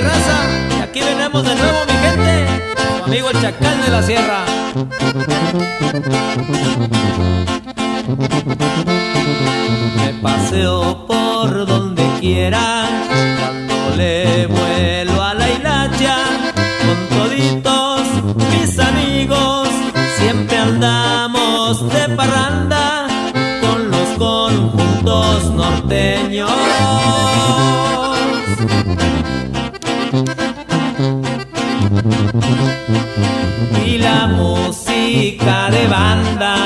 raza. Y aquí venimos de nuevo, mi gente. Su amigo el chacal de la sierra. Me paseo por donde quiera cuando le vuelo a la hilacha con toditos mis amigos. Siempre andamos de parranda con los conjuntos norteños. Y la música de banda.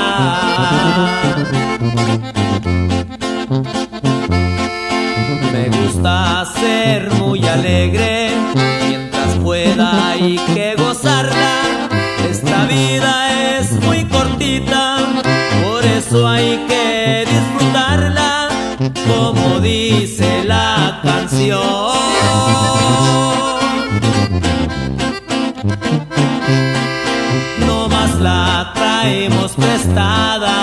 Me gusta ser muy alegre mientras pueda hay que gozarla. Esta vida es muy cortita, por eso hay que disfrutarla, como dice la canción. Traemos prestada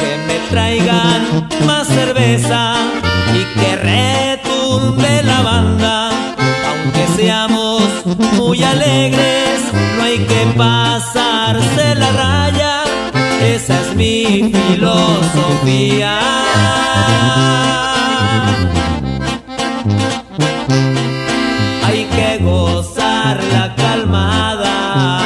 que me traigan más cerveza y que retumbe la banda. Aunque seamos muy alegres, no hay que pasarse la raya. Esa es mi filosofía. Hay que gozar la calmada.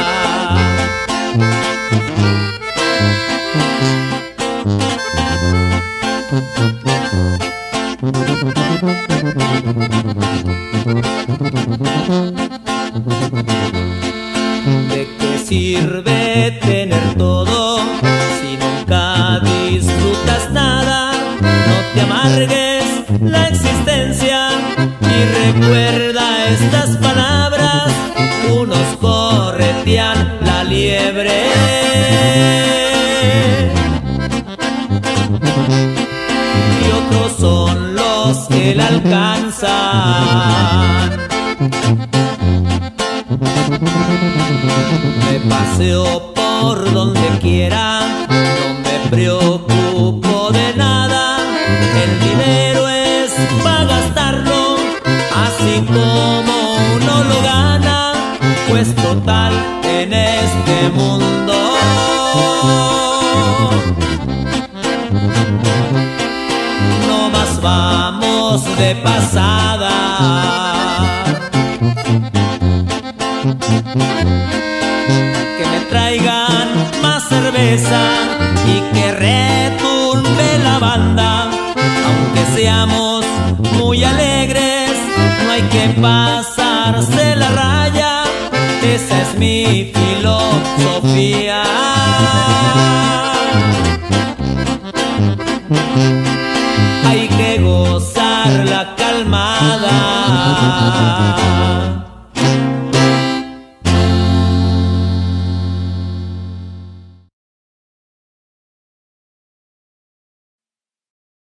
¿De qué sirve tener todo si nunca disfrutas nada? No te amargues la existencia recuerda estas palabras. Unos corretean la liebre y otros son los que la alcanzan. Me paseo por donde quiera, no me preocupo en este mundo. No más vamos de pasada. que me traigan más cerveza y que retumbe la banda. Aunque seamos muy alegres, no hay que pasarse Hay que gozar.